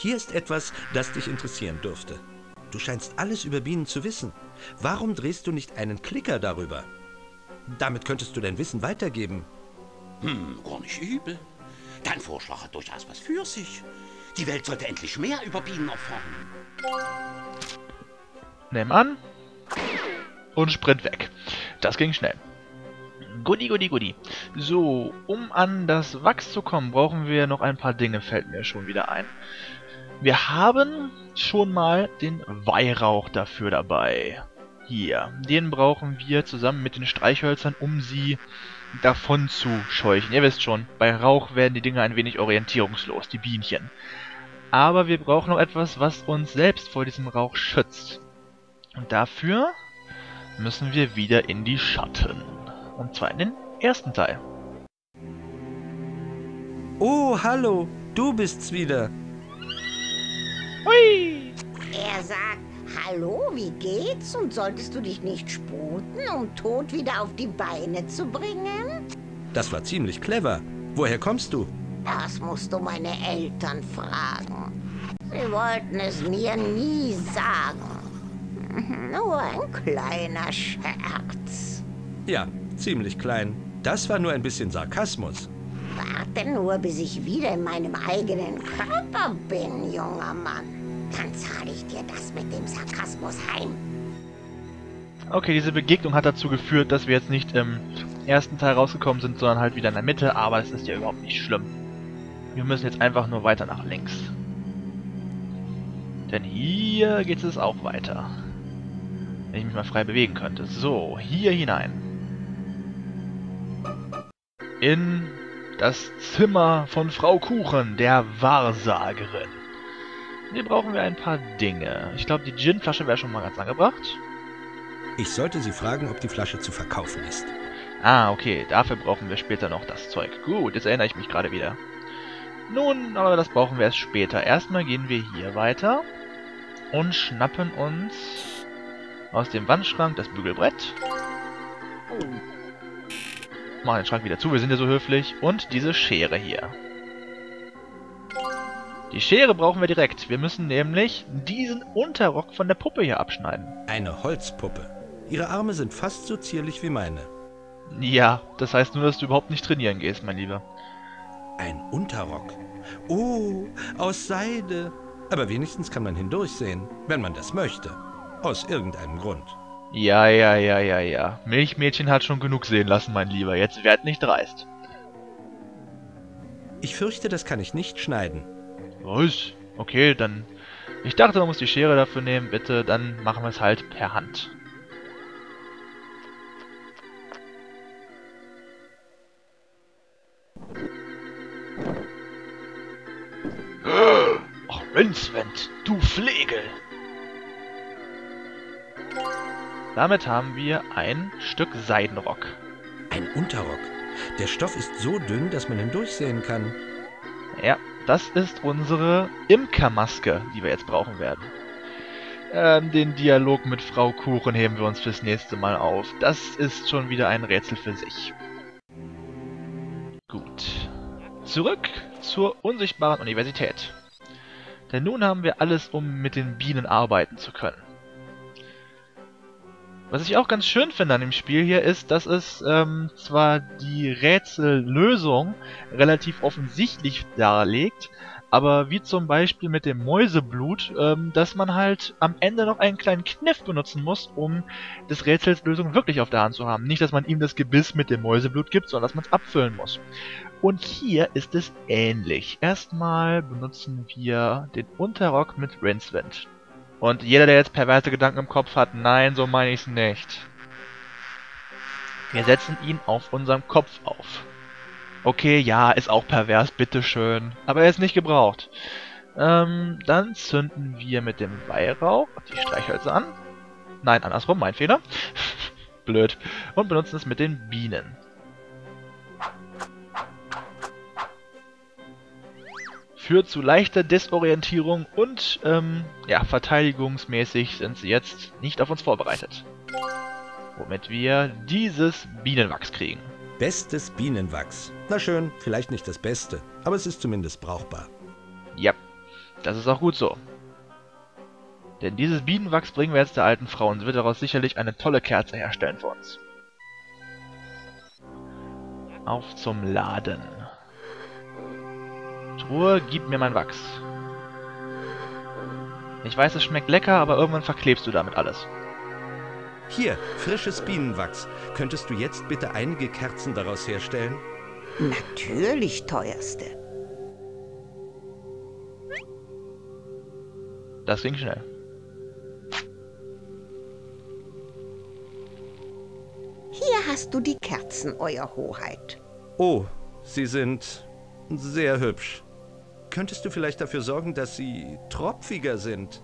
Hier ist etwas, das dich interessieren dürfte. Du scheinst alles über Bienen zu wissen. Warum drehst du nicht einen Klicker darüber? Damit könntest du dein Wissen weitergeben. Hm, gar nicht übel. Dein Vorschlag hat durchaus was für sich. Die Welt sollte endlich mehr über Bienen erfahren. Nimm an und sprint weg. Das ging schnell. Goodie, goodie, goodie. So, um an das Wachs zu kommen, brauchen wir noch ein paar Dinge, fällt mir schon wieder ein. Wir haben schon mal den Weihrauch dafür dabei. Hier, den brauchen wir zusammen mit den Streichhölzern, um sie davon zu scheuchen. Ihr wisst schon, bei Rauch werden die Dinge ein wenig orientierungslos, die Bienchen. Aber wir brauchen noch etwas, was uns selbst vor diesem Rauch schützt. Und dafür müssen wir wieder in die Schatten. Und zwar in den ersten Teil. Oh, hallo, du bist's wieder. Hui! Er sagt, hallo, wie geht's? Und solltest du dich nicht sputen, um Tod wieder auf die Beine zu bringen? Das war ziemlich clever. Woher kommst du? Das musst du meine Eltern fragen. Sie wollten es mir nie sagen. Nur ein kleiner Scherz. Ja, ziemlich klein. Das war nur ein bisschen Sarkasmus. Warte nur, bis ich wieder in meinem eigenen Körper bin, junger Mann. Dann zahle ich dir das mit dem Sarkasmus heim. Okay, diese Begegnung hat dazu geführt, dass wir jetzt nicht im ersten Teil rausgekommen sind, sondern halt wieder in der Mitte, aber das ist ja überhaupt nicht schlimm. Wir müssen jetzt einfach nur weiter nach links. Denn hier geht es auch weiter. Wenn ich mich mal frei bewegen könnte. So, hier hinein. In das Zimmer von Frau Kuchen, der Wahrsagerin. Hier brauchen wir ein paar Dinge. Ich glaube, die Ginflasche wäre schon mal ganz angebracht. Ich sollte sie fragen, ob die Flasche zu verkaufen ist. Ah, okay. Dafür brauchen wir später noch das Zeug. Gut, jetzt erinnere ich mich gerade wieder. Nun, aber das brauchen wir erst später. Erstmal gehen wir hier weiter und schnappen uns aus dem Wandschrank das Bügelbrett. Machen den Schrank wieder zu, wir sind ja so höflich. Und diese Schere hier. Die Schere brauchen wir direkt. Wir müssen nämlich diesen Unterrock von der Puppe hier abschneiden. Eine Holzpuppe. Ihre Arme sind fast so zierlich wie meine. Ja, das heißt nur, dass du überhaupt nicht trainieren gehst, mein Lieber. Ein Unterrock. Oh, aus Seide. Aber wenigstens kann man hindurchsehen, wenn man das möchte. Aus irgendeinem Grund. Ja, ja, ja, ja, ja. Milchmädchen hat schon genug sehen lassen, mein Lieber. Jetzt werd nicht dreist. Ich fürchte, das kann ich nicht schneiden. Was? Okay, dann... Ich dachte, man muss die Schere dafür nehmen. Bitte, dann machen wir es halt per Hand. Ach, Rinzwend, du Flegel! Damit haben wir ein Stück Seidenrock. Ein Unterrock. Der Stoff ist so dünn, dass man hindurchsehen kann. Ja, das ist unsere Imkermaske, die wir jetzt brauchen werden. Ähm, den Dialog mit Frau Kuchen heben wir uns fürs nächste Mal auf. Das ist schon wieder ein Rätsel für sich. Gut. Zurück zur unsichtbaren Universität. Denn nun haben wir alles, um mit den Bienen arbeiten zu können. Was ich auch ganz schön finde an dem Spiel hier ist, dass es ähm, zwar die Rätsellösung relativ offensichtlich darlegt, aber wie zum Beispiel mit dem Mäuseblut, ähm, dass man halt am Ende noch einen kleinen Kniff benutzen muss, um des Rätsels Lösung wirklich auf der Hand zu haben. Nicht, dass man ihm das Gebiss mit dem Mäuseblut gibt, sondern dass man es abfüllen muss. Und hier ist es ähnlich. Erstmal benutzen wir den Unterrock mit Rincewind. Und jeder, der jetzt perverse Gedanken im Kopf hat, nein, so meine ich es nicht. Wir setzen ihn auf unserem Kopf auf. Okay, ja, ist auch pervers, bitteschön. Aber er ist nicht gebraucht. Ähm, dann zünden wir mit dem Weihrauch die Streichhölzer an. Nein, andersrum, mein Fehler. Blöd. Und benutzen es mit den Bienen. Führt zu leichter Desorientierung und, ähm, ja, verteidigungsmäßig sind sie jetzt nicht auf uns vorbereitet. Womit wir dieses Bienenwachs kriegen. Bestes Bienenwachs. Na schön, vielleicht nicht das Beste, aber es ist zumindest brauchbar. Ja. Das ist auch gut so. Denn dieses Bienenwachs bringen wir jetzt der alten Frau und sie wird daraus sicherlich eine tolle Kerze herstellen für uns. Auf zum Laden. Truhe, gib mir mein Wachs. Ich weiß, es schmeckt lecker, aber irgendwann verklebst du damit alles. Hier, frisches Bienenwachs. Könntest du jetzt bitte einige Kerzen daraus herstellen? Natürlich, teuerste. Das ging schnell. Hier hast du die Kerzen, Euer Hoheit. Oh, sie sind sehr hübsch. Könntest du vielleicht dafür sorgen, dass sie tropfiger sind?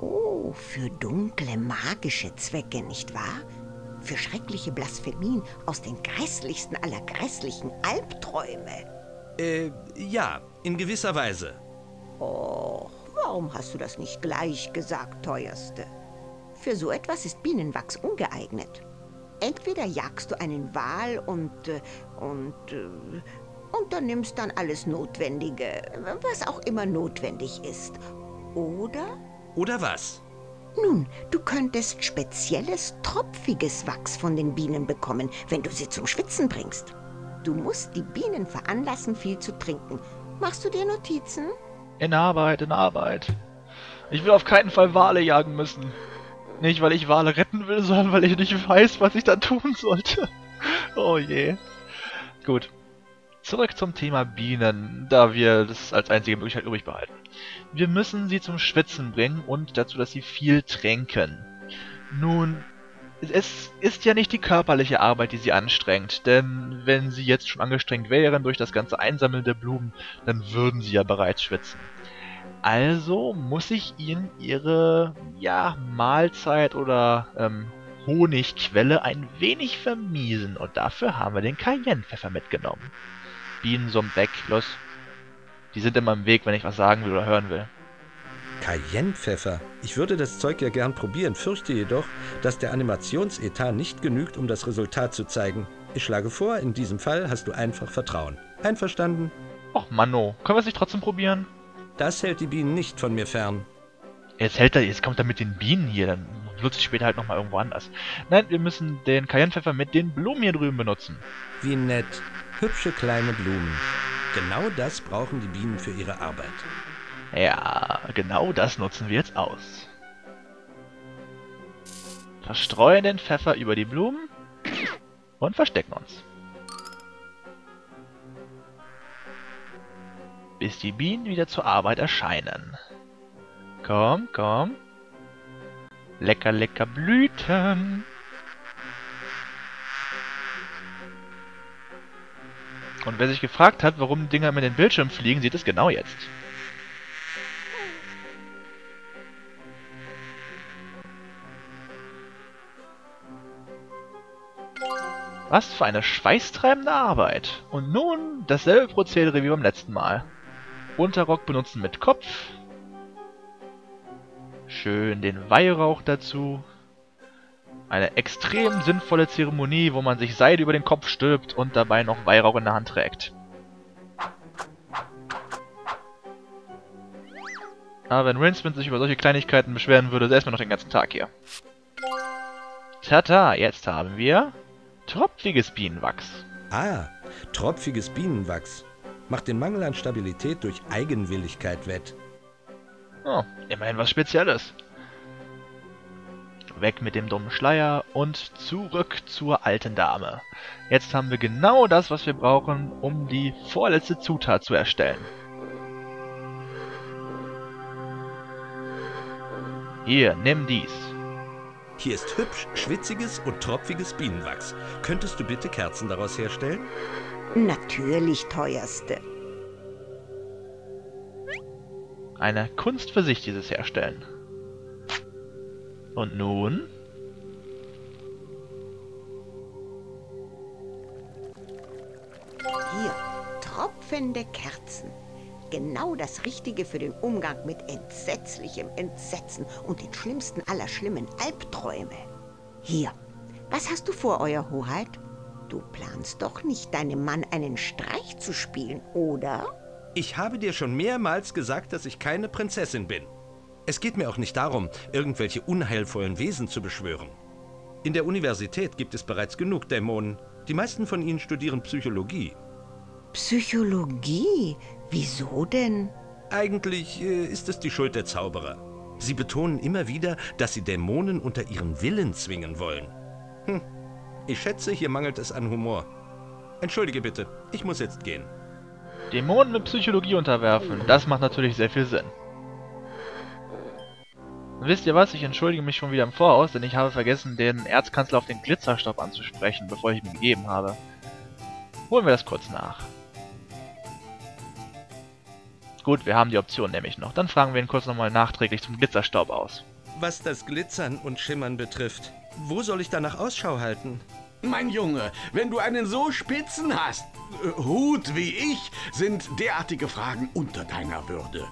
Oh, für dunkle magische Zwecke, nicht wahr? Für schreckliche Blasphemien aus den grässlichsten aller grässlichen Albträume. Äh, ja, in gewisser Weise. Och, warum hast du das nicht gleich gesagt, teuerste? Für so etwas ist Bienenwachs ungeeignet. Entweder jagst du einen Wal und, äh, und, äh, unternimmst dann alles Notwendige, was auch immer notwendig ist. Oder Oder was? Nun, du könntest spezielles, tropfiges Wachs von den Bienen bekommen, wenn du sie zum Schwitzen bringst. Du musst die Bienen veranlassen, viel zu trinken. Machst du dir Notizen? In Arbeit, in Arbeit. Ich will auf keinen Fall Wale jagen müssen. Nicht, weil ich Wale retten will, sondern weil ich nicht weiß, was ich da tun sollte. Oh je. Gut. Zurück zum Thema Bienen, da wir das als einzige Möglichkeit übrig behalten. Wir müssen sie zum Schwitzen bringen und dazu, dass sie viel tränken. Nun, es ist ja nicht die körperliche Arbeit, die sie anstrengt, denn wenn sie jetzt schon angestrengt wären durch das ganze Einsammeln der Blumen, dann würden sie ja bereits schwitzen. Also muss ich ihnen ihre, ja, Mahlzeit oder ähm, Honigquelle ein wenig vermiesen und dafür haben wir den Cayennepfeffer mitgenommen. Bienen summt weg, los. Die sind immer im Weg, wenn ich was sagen will oder hören will. Cayennepfeffer. Ich würde das Zeug ja gern probieren, fürchte jedoch, dass der Animationsetat nicht genügt, um das Resultat zu zeigen. Ich schlage vor, in diesem Fall hast du einfach Vertrauen. Einverstanden? Och Manno, können wir es nicht trotzdem probieren? Das hält die Bienen nicht von mir fern. Jetzt hält er, jetzt kommt er mit den Bienen hier, dann nutze ich später halt nochmal irgendwo anders. Nein, wir müssen den Cayennepfeffer mit den Blumen hier drüben benutzen. Wie nett. Hübsche kleine Blumen. Genau das brauchen die Bienen für ihre Arbeit. Ja, genau das nutzen wir jetzt aus. Verstreuen den Pfeffer über die Blumen und verstecken uns. Bis die Bienen wieder zur Arbeit erscheinen. Komm, komm. Lecker, lecker Blüten. Und wer sich gefragt hat, warum Dinger mit den Bildschirm fliegen, sieht es genau jetzt. Was für eine schweißtreibende Arbeit. Und nun dasselbe Prozedere wie beim letzten Mal. Unterrock benutzen mit Kopf. Schön den Weihrauch dazu. Eine extrem sinnvolle Zeremonie, wo man sich Seide über den Kopf stülpt und dabei noch Weihrauch in der Hand trägt. Aber wenn Rinsman sich über solche Kleinigkeiten beschweren würde, säßen wir noch den ganzen Tag hier. Tata, jetzt haben wir tropfiges Bienenwachs. Ah, tropfiges Bienenwachs. Macht den Mangel an Stabilität durch Eigenwilligkeit wett. Oh, immerhin was Spezielles. Weg mit dem dummen Schleier und zurück zur alten Dame. Jetzt haben wir genau das, was wir brauchen, um die vorletzte Zutat zu erstellen. Hier, nimm dies. Hier ist hübsch, schwitziges und tropfiges Bienenwachs. Könntest du bitte Kerzen daraus herstellen? Natürlich, teuerste. Eine Kunst für sich, dieses Herstellen. Und nun? Hier, tropfende Kerzen. Genau das Richtige für den Umgang mit entsetzlichem Entsetzen und den schlimmsten aller schlimmen Albträume. Hier, was hast du vor, Euer Hoheit? Du planst doch nicht, deinem Mann einen Streich zu spielen, oder? Ich habe dir schon mehrmals gesagt, dass ich keine Prinzessin bin. Es geht mir auch nicht darum, irgendwelche unheilvollen Wesen zu beschwören. In der Universität gibt es bereits genug Dämonen. Die meisten von ihnen studieren Psychologie. Psychologie? Wieso denn? Eigentlich äh, ist es die Schuld der Zauberer. Sie betonen immer wieder, dass sie Dämonen unter ihren Willen zwingen wollen. Hm, ich schätze, hier mangelt es an Humor. Entschuldige bitte, ich muss jetzt gehen. Dämonen mit Psychologie unterwerfen, das macht natürlich sehr viel Sinn. Wisst ihr was? Ich entschuldige mich schon wieder im Voraus, denn ich habe vergessen, den Erzkanzler auf den Glitzerstopp anzusprechen, bevor ich ihn gegeben habe. Holen wir das kurz nach. Gut, wir haben die Option nämlich noch. Dann fragen wir ihn kurz nochmal nachträglich zum Glitzerstaub aus. Was das Glitzern und Schimmern betrifft, wo soll ich danach Ausschau halten? Mein Junge, wenn du einen so spitzen hast, äh, Hut wie ich, sind derartige Fragen unter deiner Würde.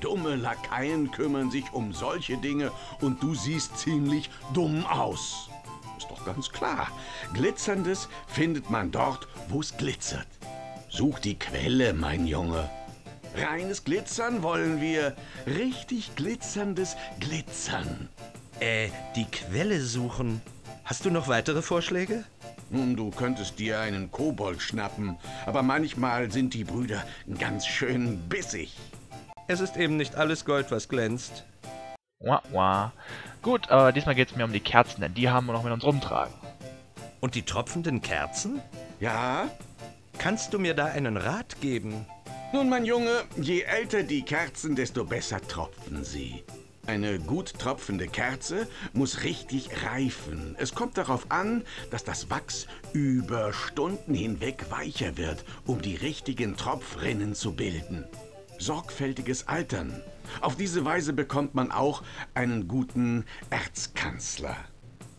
Dumme Lakaien kümmern sich um solche Dinge und du siehst ziemlich dumm aus. Ist doch ganz klar. Glitzerndes findet man dort, wo es glitzert. Such die Quelle, mein Junge. Reines Glitzern wollen wir. Richtig glitzerndes Glitzern. Äh, die Quelle suchen. Hast du noch weitere Vorschläge? Nun, du könntest dir einen Kobold schnappen, aber manchmal sind die Brüder ganz schön bissig. Es ist eben nicht alles Gold, was glänzt. Wah, wah. Gut, aber diesmal geht es mir um die Kerzen, denn die haben wir noch mit uns rumtragen. Und die tropfenden Kerzen? Ja? Kannst du mir da einen Rat geben? Nun, mein Junge, je älter die Kerzen, desto besser tropfen sie. Eine gut tropfende Kerze muss richtig reifen. Es kommt darauf an, dass das Wachs über Stunden hinweg weicher wird, um die richtigen Tropfrinnen zu bilden. Sorgfältiges Altern. Auf diese Weise bekommt man auch einen guten Erzkanzler.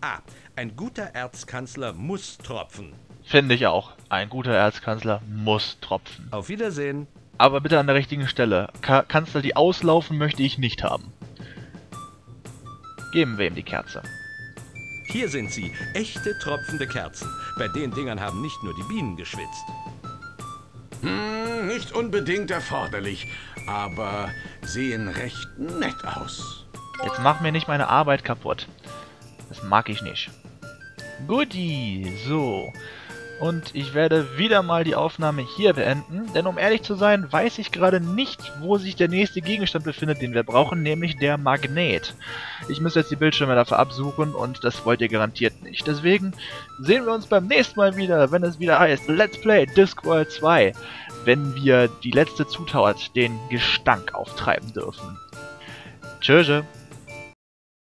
Ah, ein guter Erzkanzler muss tropfen. Finde ich auch. Ein guter Erzkanzler muss tropfen. Auf Wiedersehen. Aber bitte an der richtigen Stelle. Ka Kanzler, die auslaufen, möchte ich nicht haben. Geben wir ihm die Kerze. Hier sind sie, echte tropfende Kerzen. Bei den Dingern haben nicht nur die Bienen geschwitzt. Hm, nicht unbedingt erforderlich, aber sehen recht nett aus. Jetzt mach mir nicht meine Arbeit kaputt. Das mag ich nicht. Guti, so. Und ich werde wieder mal die Aufnahme hier beenden, denn um ehrlich zu sein, weiß ich gerade nicht, wo sich der nächste Gegenstand befindet, den wir brauchen, nämlich der Magnet. Ich muss jetzt die Bildschirme dafür absuchen und das wollt ihr garantiert nicht. Deswegen sehen wir uns beim nächsten Mal wieder, wenn es wieder heißt Let's Play Discworld 2, wenn wir die letzte Zutat, den Gestank auftreiben dürfen. Tschüss.